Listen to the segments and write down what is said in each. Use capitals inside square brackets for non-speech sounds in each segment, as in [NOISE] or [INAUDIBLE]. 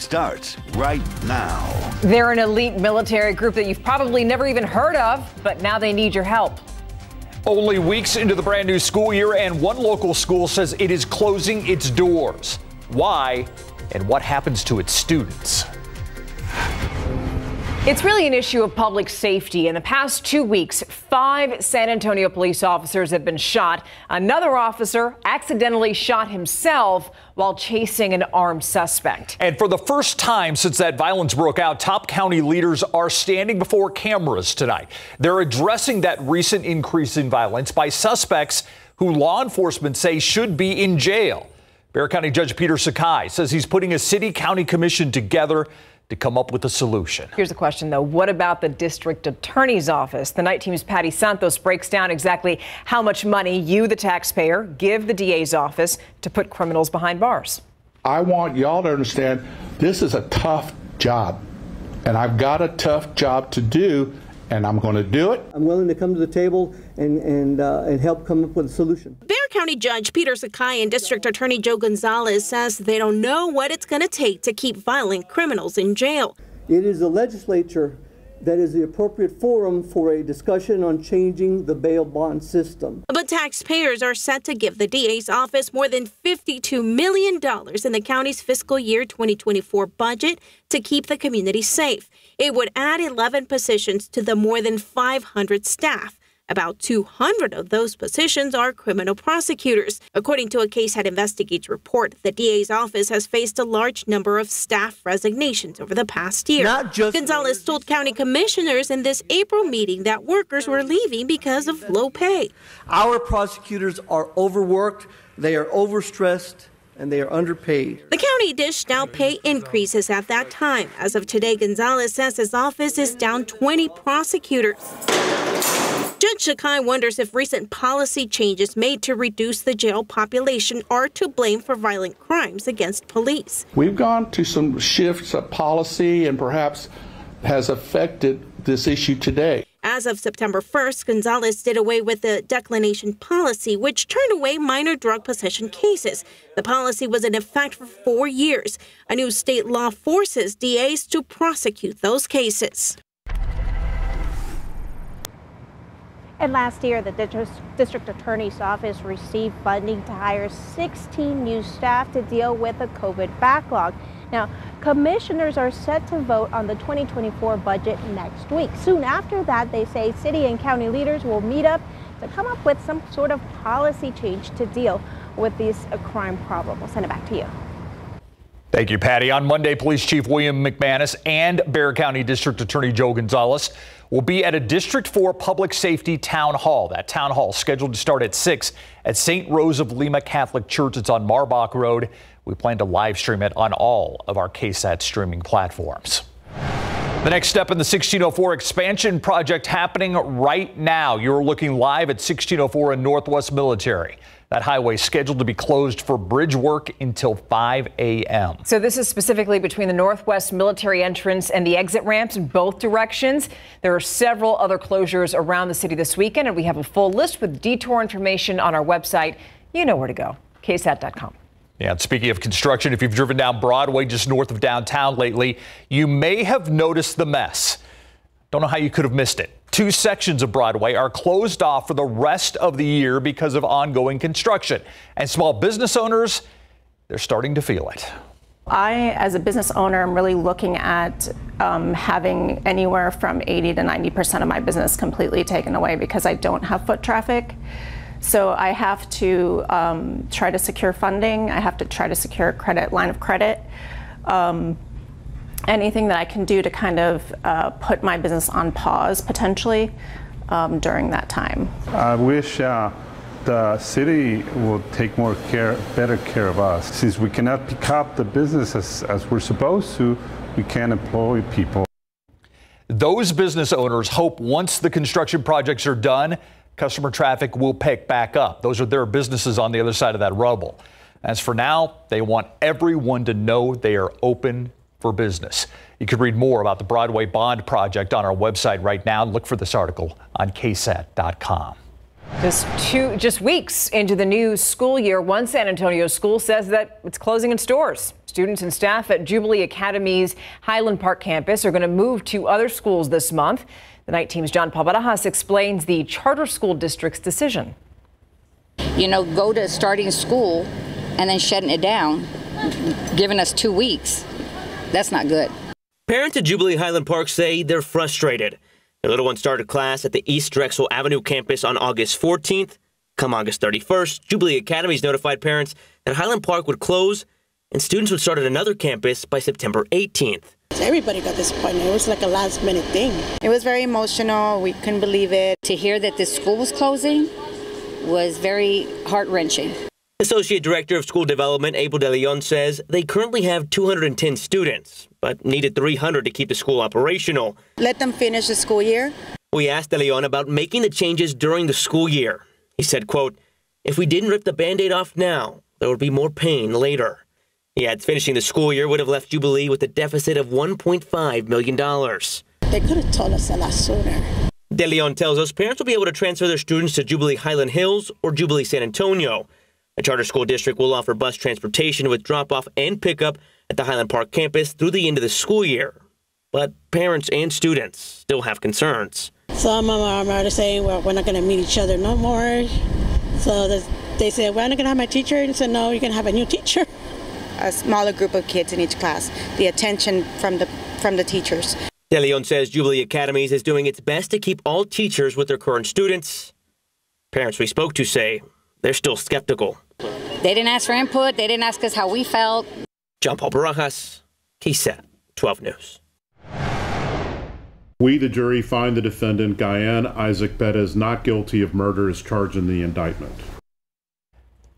starts right now. They're an elite military group that you've probably never even heard of, but now they need your help. Only weeks into the brand new school year, and one local school says it is closing its doors. Why and what happens to its students? It's really an issue of public safety. In the past two weeks, five San Antonio police officers have been shot. Another officer accidentally shot himself while chasing an armed suspect. And for the first time since that violence broke out, top county leaders are standing before cameras tonight. They're addressing that recent increase in violence by suspects who law enforcement say should be in jail. Bexar County Judge Peter Sakai says he's putting a city county commission together to come up with a solution. Here's the question, though. What about the district attorney's office? The night team's Patty Santos breaks down exactly how much money you, the taxpayer, give the DA's office to put criminals behind bars. I want y'all to understand this is a tough job, and I've got a tough job to do, and I'm going to do it. I'm willing to come to the table and and uh, and help come up with a solution. Bexar County Judge Peter Sakai and District Attorney Joe Gonzalez says they don't know what it's going to take to keep violent criminals in jail. It is the legislature that is the appropriate forum for a discussion on changing the bail bond system. But taxpayers are set to give the DA's office more than $52 million in the county's fiscal year 2024 budget to keep the community safe. It would add 11 positions to the more than 500 staff. About 200 of those positions are criminal prosecutors. According to a KSAT Investigates report, the DA's office has faced a large number of staff resignations over the past year. Not just Gonzalez told county commissioners in this April meeting that workers were leaving because of low pay. Our prosecutors are overworked, they are overstressed, and they are underpaid. The county dished out pay increases at that time. As of today, Gonzalez says his office is down 20 prosecutors. Judge Sakai wonders if recent policy changes made to reduce the jail population are to blame for violent crimes against police. We've gone to some shifts of policy and perhaps has affected this issue today. As of September 1st, Gonzalez did away with the declination policy, which turned away minor drug possession cases. The policy was in effect for four years. A new state law forces DAs to prosecute those cases. And last year, the district attorney's office received funding to hire 16 new staff to deal with the COVID backlog. Now, commissioners are set to vote on the 2024 budget next week. Soon after that, they say city and county leaders will meet up to come up with some sort of policy change to deal with this crime problem. We'll send it back to you. Thank you, Patty. On Monday, Police Chief William McManus and Bexar County District Attorney Joe Gonzalez will be at a District 4 Public Safety Town Hall. That town hall scheduled to start at 6 at St. Rose of Lima Catholic Church. It's on Marbach Road. We plan to live stream it on all of our KSAT streaming platforms. The next step in the 1604 expansion project happening right now. You're looking live at 1604 in Northwest Military. That highway is scheduled to be closed for bridge work until 5 a.m. So this is specifically between the Northwest military entrance and the exit ramps in both directions. There are several other closures around the city this weekend, and we have a full list with detour information on our website. You know where to go, ksat.com. Yeah, and speaking of construction, if you've driven down Broadway just north of downtown lately, you may have noticed the mess. Don't know how you could have missed it. Two sections of Broadway are closed off for the rest of the year because of ongoing construction. And small business owners, they're starting to feel it. I, as a business owner, I'm really looking at um, having anywhere from 80 to 90% of my business completely taken away because I don't have foot traffic. So I have to um, try to secure funding. I have to try to secure a credit line of credit. Um, anything that I can do to kind of uh, put my business on pause potentially um, during that time. I wish uh, the city will take more care, better care of us. Since we cannot pick up the business as, as we're supposed to, we can't employ people. Those business owners hope once the construction projects are done, customer traffic will pick back up. Those are their businesses on the other side of that rubble. As for now, they want everyone to know they are open for business. You can read more about the Broadway Bond Project on our website right now. Look for this article on ksat.com. Just two, just weeks into the new school year, one San Antonio school says that it's closing its doors. Students and staff at Jubilee Academy's Highland Park campus are going to move to other schools this month. The night team's John Paul Barajas explains the charter school district's decision. You know, go to starting school and then shutting it down, giving us two weeks. That's not good. Parents at Jubilee Highland Park say they're frustrated. Their little one started class at the East Drexel Avenue campus on August 14th. Come August 31st, Jubilee Academies notified parents that Highland Park would close and students would start at another campus by September 18th. Everybody got disappointed. It was like a last minute thing. It was very emotional. We couldn't believe it. To hear that this school was closing was very heart wrenching. Associate Director of School Development Abel De Leon says they currently have 210 students, but needed 300 to keep the school operational. Let them finish the school year. We asked De Leon about making the changes during the school year. He said, quote, if we didn't rip the band-aid off now, there would be more pain later. He adds finishing the school year would have left Jubilee with a deficit of $1.5 million. They could have told us a lot sooner. De Leon tells us parents will be able to transfer their students to Jubilee Highland Hills or Jubilee San Antonio. The charter school district will offer bus transportation with drop off and pickup at the Highland Park campus through the end of the school year. But parents and students still have concerns. Some of them are saying well, we're not going to meet each other no more. So they said, well, I'm not going to have my teacher. And said, no, you're going to have a new teacher. [LAUGHS] A smaller group of kids in each class. The attention from the from the teachers. De Leon says Jubilee Academies is doing its best to keep all teachers with their current students. Parents we spoke to say they're still skeptical. They didn't ask for input. They didn't ask us how we felt. John Paul Barajas, KSAT 12 News. We, the jury, find the defendant, Guyan Isaac Pettis, not guilty of murder as charged in the indictment.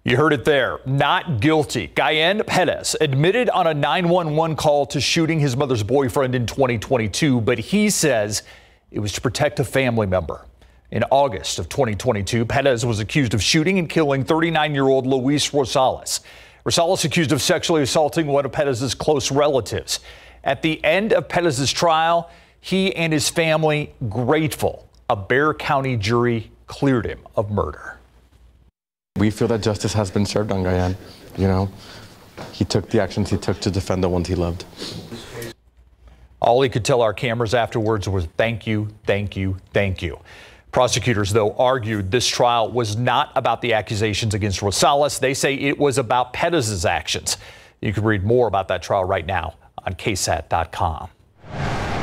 You heard it there. Not guilty. Guyan Pettis admitted on a 911 call to shooting his mother's boyfriend in 2022, but he says it was to protect a family member. In August of 2022, Pettis was accused of shooting and killing 39 year old Luis Rosales. Rosales accused of sexually assaulting one of Pettis' close relatives. At the end of Pettis' trial, he and his family grateful a Bexar County jury cleared him of murder. We feel that justice has been served on Guyan. You know, he took the actions he took to defend the ones he loved. All he could tell our cameras afterwards was thank you, thank you, thank you. Prosecutors, though, argued this trial was not about the accusations against Rosales. They say it was about Pettis' actions. You can read more about that trial right now on ksat.com.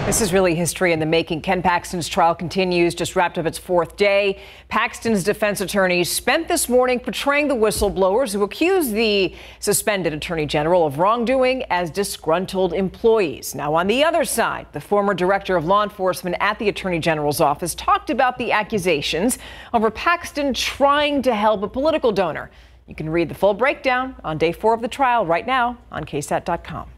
This is really history in the making. Ken Paxton's trial continues, just wrapped up its fourth day. Paxton's defense attorneys spent this morning portraying the whistleblowers who accused the suspended attorney general of wrongdoing as disgruntled employees. Now, on the other side, the former director of law enforcement at the attorney general's office talked about the accusations over Paxton trying to help a political donor. You can read the full breakdown on day four of the trial right now on ksat.com.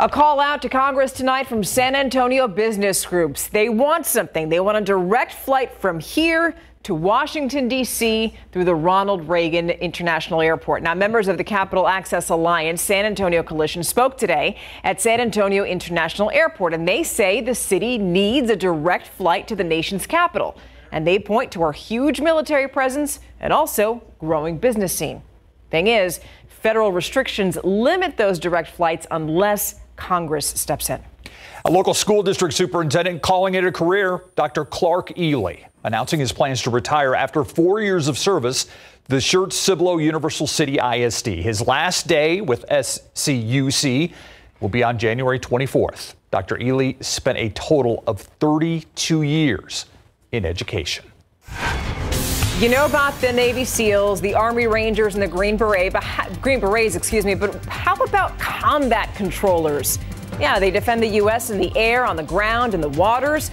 A call out to Congress tonight from San Antonio business groups. They want something. They want a direct flight from here to Washington, D.C. through the Ronald Reagan International Airport. Now, members of the Capital Access Alliance San Antonio Coalition spoke today at San Antonio International Airport, and they say the city needs a direct flight to the nation's capital. And they point to our huge military presence and also growing business scene. Thing is, federal restrictions limit those direct flights unless Congress steps in. A local school district superintendent calling it a career, Dr. Clark Ely, announcing his plans to retire after four years of service. The Schertz Cibolo Universal City ISD. His last day with SCUC will be on January 24th. Dr. Ely spent a total of 32 years in education. You know about the Navy SEALs, the Army Rangers, and the Green Beret, but Green Berets, excuse me. But how about combat controllers? Yeah, they defend the U.S. in the air, on the ground, in the waters.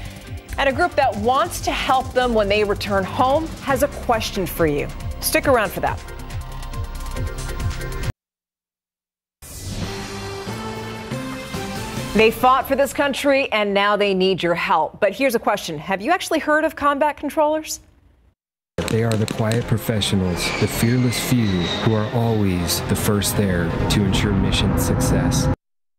And a group that wants to help them when they return home has a question for you. Stick around for that. They fought for this country and now they need your help. But here's a question Have you actually heard of combat controllers? They are the quiet professionals, the fearless few who are always the first there to ensure mission success.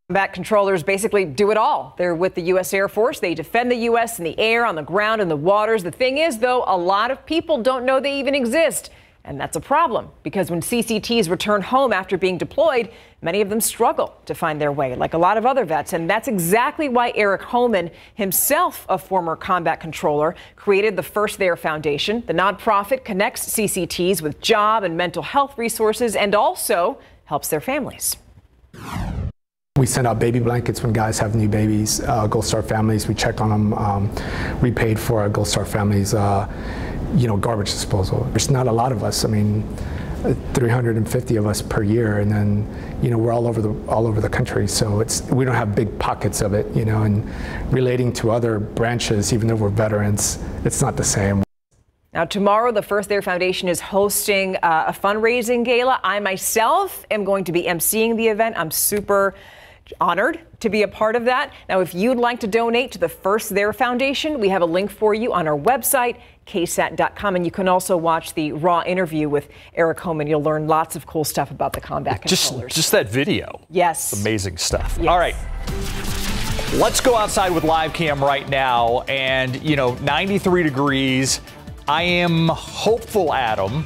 Combat controllers basically do it all. They're with the U.S. Air Force. They defend the U.S. in the air, on the ground, in the waters. The thing is, though, a lot of people don't know they even exist. And that's a problem because when CCTs return home after being deployed, many of them struggle to find their way, like a lot of other vets. And that's exactly why Eric Homan, himself a former combat controller, created the First There Foundation. The nonprofit connects CCTs with job and mental health resources and also helps their families. We send out baby blankets when guys have new babies, uh, Gold Star families. We check on them. Um, we paid for our Gold Star families, uh, you know, garbage disposal. There's not a lot of us. I mean, 350 of us per year, and then you know we're all over the all over the country. So it's we don't have big pockets of it, you know. And relating to other branches, even though we're veterans, it's not the same. Now, tomorrow, the First There Foundation is hosting uh, a fundraising gala. I myself am going to be emceeing the event. I'm super honored to be a part of that. Now, if you'd like to donate to the First There Foundation, we have a link for you on our website, ksat.com, and you can also watch the raw interview with Eric Homan. You'll learn lots of cool stuff about the combat just, controllers. Just that video. Yes. Amazing stuff. Yes. All right. Let's go outside with live cam right now. And, you know, 93 degrees. I am hopeful, Adam,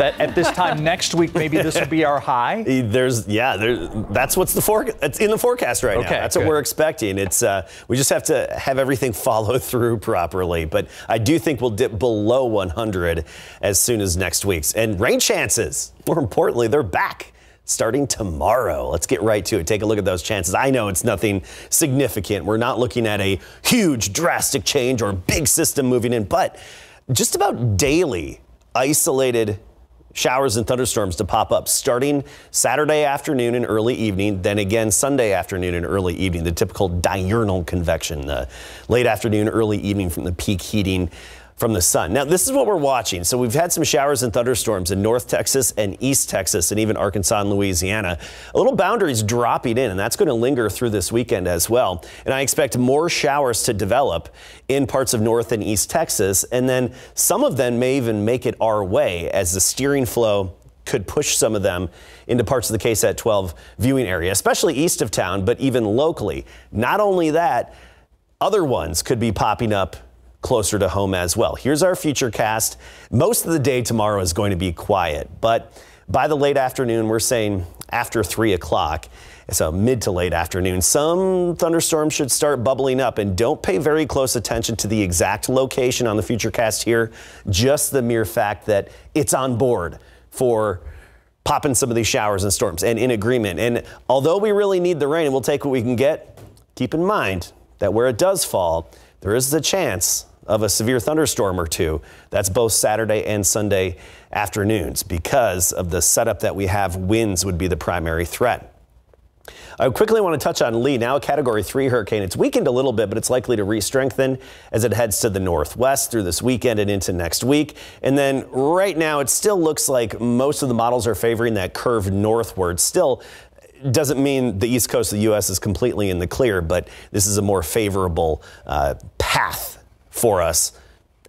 that at this time [LAUGHS] next week maybe this will be our high. [LAUGHS] There's yeah, there, that's what's the forecast. It's in the forecast right Okay, now. That's good. what we're expecting. It's uh, we just have to have everything [LAUGHS] follow through properly. But I do think we'll dip below 100 as soon as next week's. And rain chances, more importantly, they're back. Starting tomorrow. Let's get right to it. Take a look at those chances. I know it's nothing significant. We're not looking at a huge, drastic change or big system moving in, but just about daily isolated showers and thunderstorms to pop up starting Saturday afternoon and early evening, then again Sunday afternoon and early evening, the typical diurnal convection, uh, late afternoon, early evening from the peak heating from the sun. Now, this is what we're watching. So we've had some showers and thunderstorms in North Texas and East Texas and even Arkansas and Louisiana. A little boundaries dropping in, and that's going to linger through this weekend as well. And I expect more showers to develop in parts of North and East Texas, and then some of them may even make it our way as the steering flow could push some of them into parts of the KSAT 12 viewing area, especially east of town, but even locally. Not only that, other ones could be popping up closer to home as well. Here's our future cast. Most of the day tomorrow is going to be quiet, but by the late afternoon, we're saying after 3 o'clock, so mid to late afternoon, some thunderstorms should start bubbling up. And don't pay very close attention to the exact location on the future cast here, just the mere fact that it's on board for popping some of these showers and storms and in agreement. And although we really need the rain and we'll take what we can get, keep in mind that where it does fall, there is the chance of a severe thunderstorm or two. That's both Saturday and Sunday afternoons because of the setup that we have. Winds would be the primary threat. I quickly want to touch on Lee, now a Category 3 hurricane. It's weakened a little bit, but it's likely to re-strengthen as it heads to the northwest through this weekend and into next week. And then right now, it still looks like most of the models are favoring that curve northward. Still, doesn't mean the east coast of the U.S. is completely in the clear, but this is a more favorable uh, path for us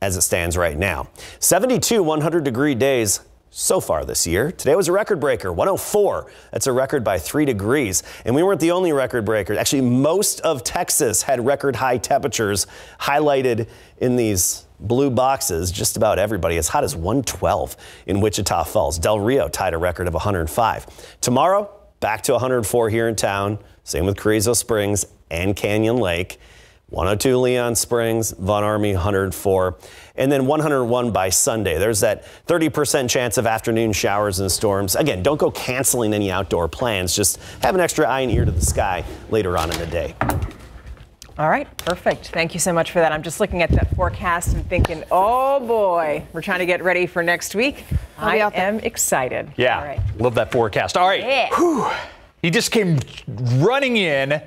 as it stands right now. 72 100 degree days so far this year. Today was a record breaker, 104. That's a record by three degrees. And we weren't the only record breakers. Actually, most of Texas had record high temperatures highlighted in these blue boxes. Just about everybody as hot as 112 in Wichita Falls. Del Rio tied a record of 105. Tomorrow, back to 104 here in town. Same with Carrizo Springs and Canyon Lake. 102 Leon Springs, Von Ormy 104, and then 101 by Sunday. There's that 30% chance of afternoon showers and storms. Again, don't go canceling any outdoor plans. Just have an extra eye and ear to the sky later on in the day. All right, perfect. Thank you so much for that. I'm just looking at that forecast and thinking, oh boy, we're trying to get ready for next week. I am excited. Yeah, All right. love that forecast. All right. Yeah. Whew. He just came running in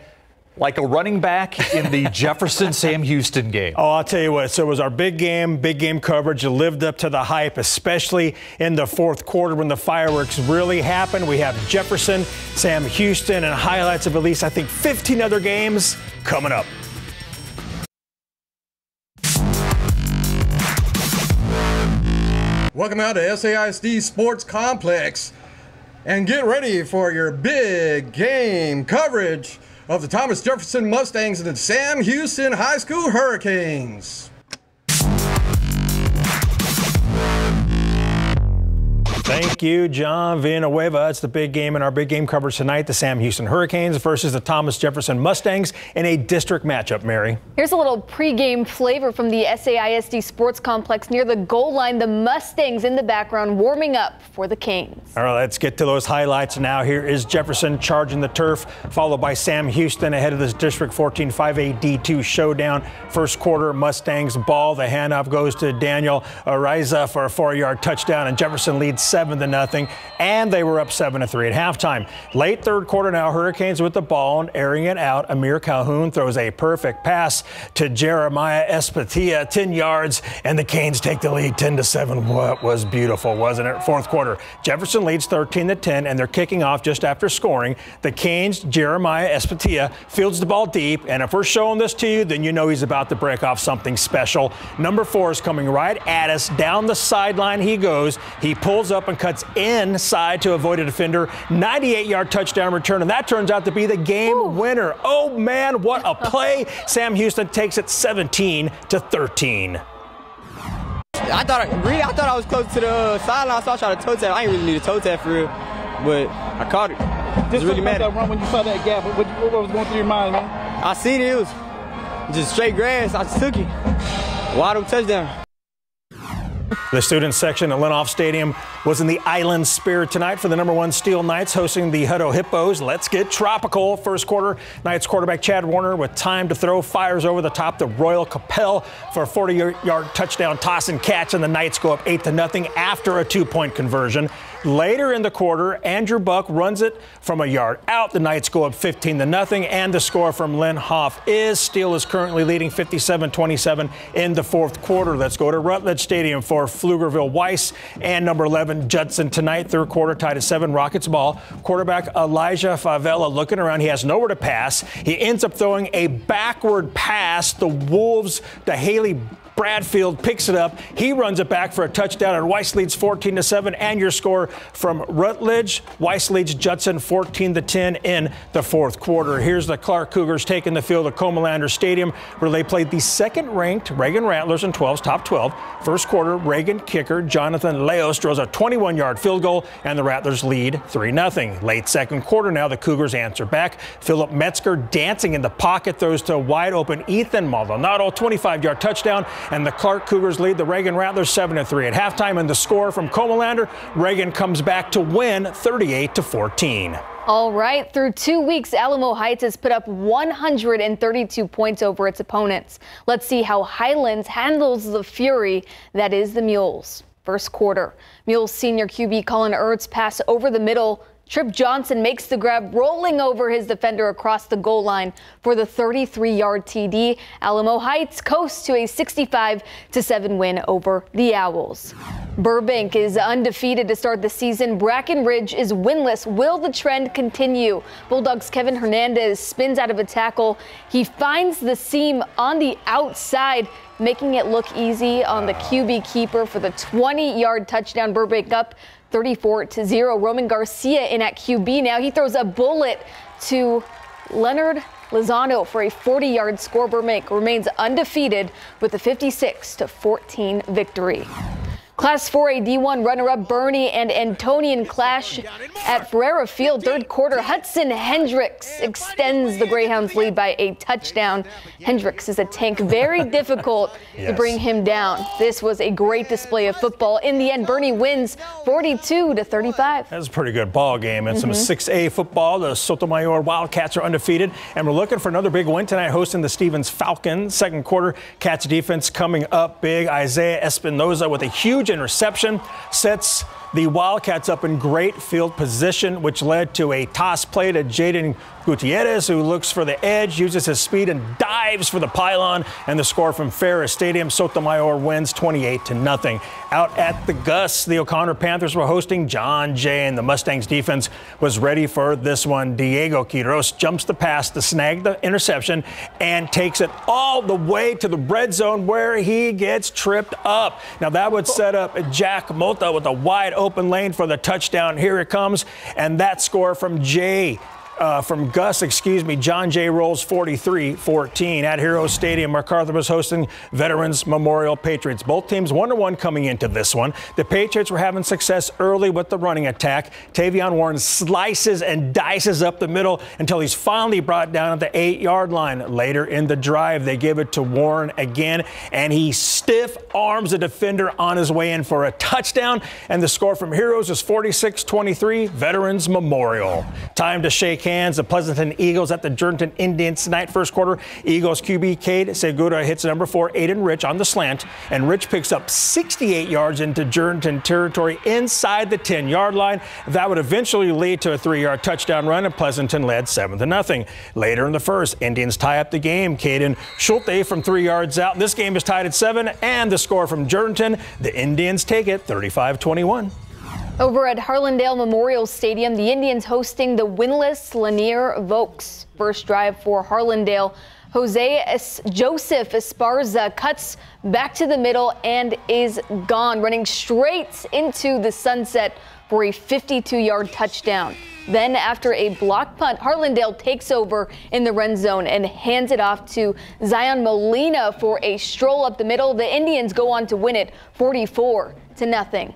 like a running back in the [LAUGHS] Jefferson Sam Houston game. Oh, I'll tell you what. So it was our big game, big game coverage. It lived up to the hype, especially in the fourth quarter when the fireworks really happened. We have Jefferson, Sam Houston, and highlights of at least, I think, 15 other games coming up. Welcome out to SAISD Sports Complex and get ready for your big game coverage of the Thomas Jefferson Mustangs and the Sam Houston High School Hurricanes. Thank you, John Villanueva. It's the big game in our big game coverage tonight. The Sam Houston Hurricanes versus the Thomas Jefferson Mustangs in a district matchup, Mary. Here's a little pregame flavor from the SAISD Sports Complex near the goal line. The Mustangs in the background warming up for the Canes. All right, let's get to those highlights now. Here is Jefferson charging the turf, followed by Sam Houston ahead of this District 14 5A D2 showdown. First quarter, Mustangs ball. The handoff goes to Daniel Ariza for a four yard touchdown, and Jefferson leads seven to nothing, and they were up seven to three at halftime. Late third quarter now, Hurricanes with the ball and airing it out. Amir Calhoun throws a perfect pass to Jeremiah Espatia, 10 yards, and the Canes take the lead 10 to seven. What was beautiful, wasn't it? Fourth quarter, Jefferson leads 13 to 10, and they're kicking off just after scoring. The Canes, Jeremiah Espatia fields the ball deep, and if we're showing this to you, then you know he's about to break off something special. Number four is coming right at us. Down the sideline he goes. He pulls up and cuts inside to avoid a defender. 98 yard touchdown return, and that turns out to be the game Ooh. winner. Oh man, what a [LAUGHS] play! Sam Houston takes it 17 to 13. I thought, really, I thought I was close to the sideline, so I tried to toe tap. I didn't really need a toe tap for real, but I caught it. Just really mad. That run when you saw that gap, what, what, was going through your mind, man? I seen it. It was just straight grass. I just took it. Wide open touchdown. The student section at Lehnhoff Stadium was in the island spirit tonight for the number one Steele Knights hosting the Hutto Hippos. Let's get tropical. First quarter, Knights quarterback Chad Warner with time to throw fires over the top to Royal Capel for a 40-yard touchdown toss and catch, and the Knights go up eight to nothing after a two-point conversion. Later in the quarter, Andrew Buck runs it from a yard out. The Knights go up 15 to nothing, and the score from Lehnhoff is Steele is currently leading 57-27 in the fourth quarter. Let's go to Rutledge Stadium for Pflugerville Weiss and number 11 Judson tonight. Third quarter tied at seven. Rockets ball. Quarterback Elijah Favela looking around. He has nowhere to pass. He ends up throwing a backward pass. The Wolves to Haley Bradfield picks it up. He runs it back for a touchdown, and Weiss leads 14 to 7. And your score from Rutledge. Weiss leads Judson 14 to 10 in the fourth quarter. Here's the Clark Cougars taking the field at Comalander Stadium, where they played the second-ranked Reagan Rattlers in 12's top 12. First quarter, Reagan kicker Jonathan Leos draws a 21-yard field goal, and the Rattlers lead 3-0. Late second quarter, now the Cougars answer back. Philip Metzger dancing in the pocket throws to wide open Ethan Maldonado, 25-yard touchdown and the Clark Cougars lead the Reagan Rattlers 7 3 at halftime. And the score from Comalander, Reagan comes back to win 38 14. All right, through two weeks, Alamo Heights has put up 132 points over its opponents. Let's see how Highlands handles the fury that is the Mules. First quarter, Mules senior QB Colin Ertz pass over the middle Trip Johnson makes the grab, rolling over his defender across the goal line for the 33-yard TD. Alamo Heights coast to a 65 7 win over the Owls. Burbank is undefeated to start the season. Brackenridge is winless. Will the trend continue? Bulldogs Kevin Hernandez spins out of a tackle. He finds the seam on the outside making it look easy on the ah. QB keeper for the 20 yard touchdown. Burbank up 34 to 0. Roman Garcia in at QB now. He throws a bullet to Leonard Lozano for a 40 yard score. Burbank remains undefeated with a 56 to 14 victory. Class 4A D1 runner-up Boerne and Antonian clash at Ferreira Field. Third quarter, Hudson Hendricks extends the Greyhounds lead by a touchdown. Hendricks is a tank, very [LAUGHS] difficult yes. to bring him down. This was a great display of football. In the end, Boerne wins 42 to 35. That's a pretty good ball game. And mm -hmm. some 6A football. The Sotomayor Wildcats are undefeated, and we're looking for another big win tonight, hosting the Stevens Falcons. Second quarter, Cats defense coming up big. Isaiah Espinoza with a huge huge interception, sets the Wildcats up in great field position, which led to a toss play to Jaden Gutierrez, who looks for the edge, uses his speed, and dives for the pylon. And the score from Farris Stadium, Sotomayor wins 28 to nothing. Out at the Gus, the O'Connor Panthers were hosting John Jay, and the Mustangs defense was ready for this one. Diego Quiros jumps the pass to snag the interception and takes it all the way to the red zone where he gets tripped up. Now that would set up Jack Mota with a wide open lane for the touchdown. Here it comes, and that score from Jay uh, from Gus, excuse me, John Jay Rolls 43 14. At Hero Stadium, MacArthur was hosting Veterans Memorial Patriots. Both teams 1 1 coming into this one. The Patriots were having success early with the running attack. Tavion Warren slices and dices up the middle until he's finally brought down at the eight yard line. Later in the drive, they give it to Warren again, and he stiff arms a defender on his way in for a touchdown. And the score from Heroes is 46 23, Veterans Memorial. Time to shake The Pleasanton Eagles at the Jourdanton Indians tonight. First quarter, Eagles QB Cade Segura hits number four, Aiden Rich on the slant, and Rich picks up 68 yards into Jourdanton territory inside the 10 yard line. That would eventually lead to a three yard touchdown run, and Pleasanton led 7 to nothing. Later in the first, Indians tie up the game. Caden Schulte from three yards out. This game is tied at 7, and the score from Jourdanton, the Indians take it 35 21. Over at Harlandale Memorial Stadium, the Indians hosting the winless Lanier Voks. First drive for Harlandale. Jose es- Joseph Esparza cuts back to the middle and is gone, running straight into the sunset for a 52 yard touchdown. Then, after a block punt, Harlandale takes over in the red zone and hands it off to Zion Molina for a stroll up the middle. The Indians go on to win it 44 to nothing.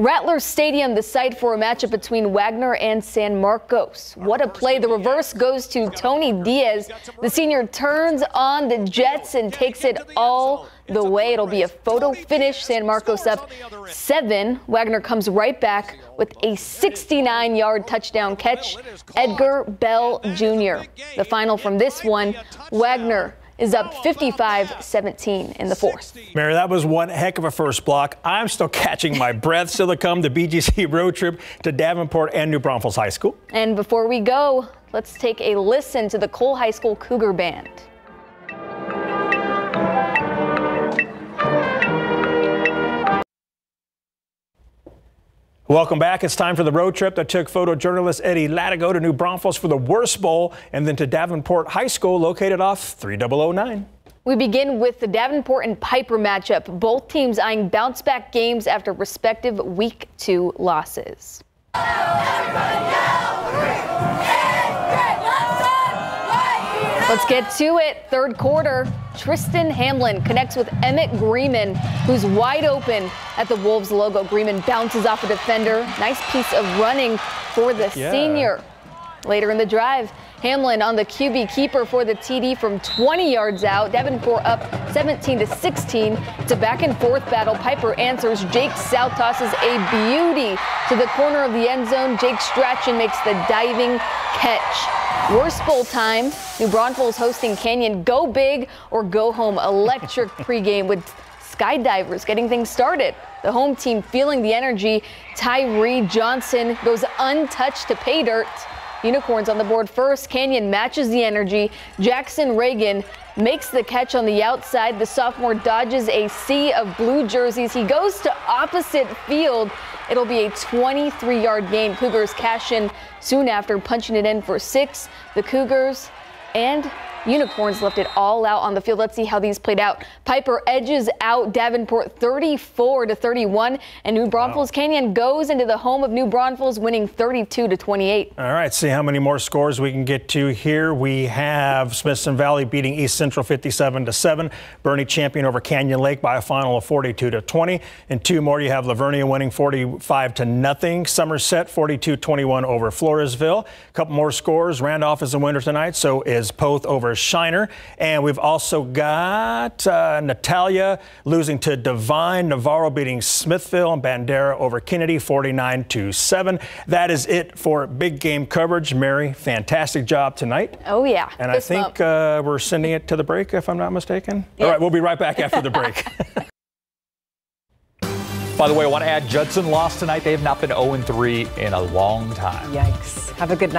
Rattler Stadium, the site for a matchup between Wagner and San Marcos. What a play. The reverse goes to Tony Diaz. The senior turns on the Jets and takes it all the way. It'll be a photo finish. San Marcos up seven. Wagner comes right back with a 69 yard touchdown catch. Edgar Bell Jr. The final from this one Wagner is up 55-17 in the fourth. Mary, that was one heck of a first block. I'm still [LAUGHS] catching my breath. Still to come, the BGC [LAUGHS] road trip to Davenport and New Braunfels High School. And before we go, let's take a listen to the Cole High School Cougar Band. Welcome back. It's time for the road trip that took photojournalist Eddie Latigo to New Braunfels for the Wurst Bowl and then to Davenport High School located off 3009. We begin with the Davenport and Pieper matchup. Both teams eyeing bounce back games after respective week two losses. Let's get to it. Third quarter, Tristan Hamlin connects with Emmett Greeman, who's wide open at the Wolves logo. Greeman bounces off a defender. Nice piece of running for the Yeah. senior. Later in the drive, Hamlin on the QB keeper for the TD from 20 yards out. Davenport up 17 to 16. It's a back and forth battle. Pieper answers. Jake South tosses a beauty to the corner of the end zone. Jake Strachan makes the diving catch. Wurst Bowl time. New Braunfels hosting Canyon. Go big or go home. Electric [LAUGHS] pregame with skydivers getting things started. The home team feeling the energy. Tyree Johnson goes untouched to pay dirt. Unicorns on the board first. Canyon matches the energy. Jackson Reagan makes the catch on the outside. The sophomore dodges a sea of blue jerseys. He goes to opposite field. It'll be a 23 yard gain. Cougars cash in soon after, punching it in for six. The Cougars and Unicorns left it all out on the field. Let's see how these played out. Pieper edges out Davenport 34 to 31, and New Braunfels Canyon goes into the home of New Braunfels, winning 32 to 28. All right, see how many more scores we can get to here. We have Smithson Valley beating East Central 57 to 7. Boerne champion over Canyon Lake by a final of 42 to 20. And two more, you have La Vernia winning 45 to nothing. Somerset 42-21 over Floresville. A couple more scores. Randolph is the winner tonight. So is Poth over Shiner. And we've also got uh, Natalia losing to Devine. Navarro beating Smithville and Bandera over Kennedy 49 to 7. That is it for big game coverage. Mary, fantastic job tonight. Oh, yeah. And Fist I think uh, we're sending it to the break, if I'm not mistaken. All right, we'll be right back after the break. [LAUGHS] By the way, I want to add Judson lost tonight. They have not been 0 3 in a long time. Yikes. Have a good night.